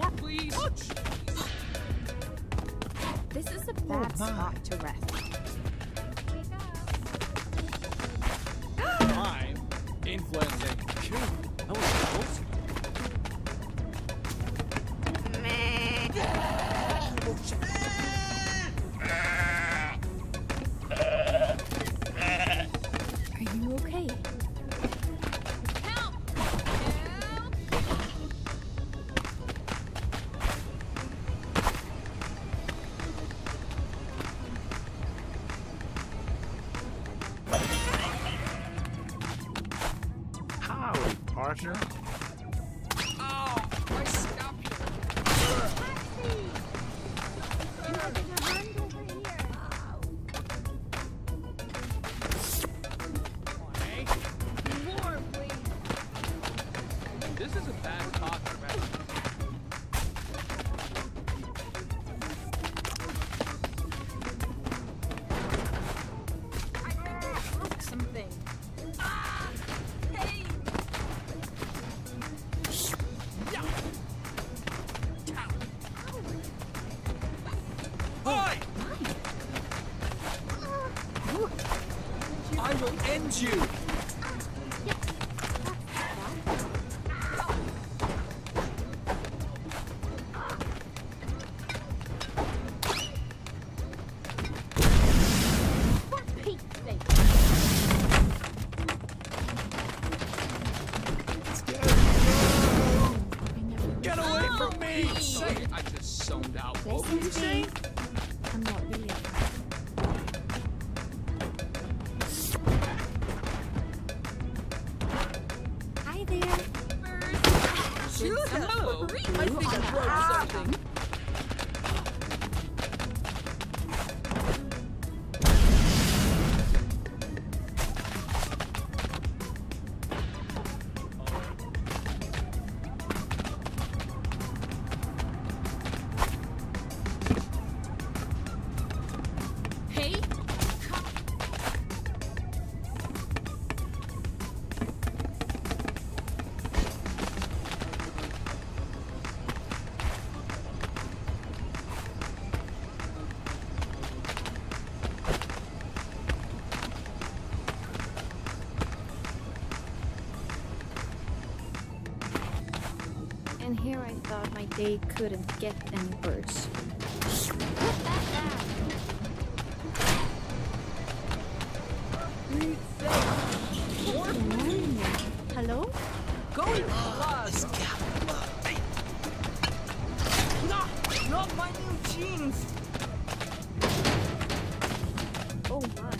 More, please. This is a bad oh, spot to rest. Oh, please. this is a bad I will end you. Hello. I think I broke something. and here I thought my day couldn't get any worse. Hello? Go fast! Nah, not my new jeans! Oh my.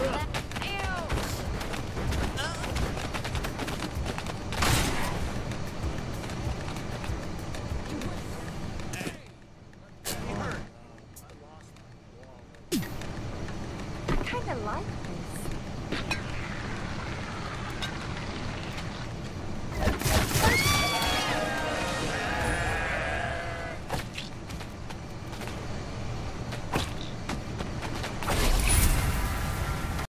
I kinda like this.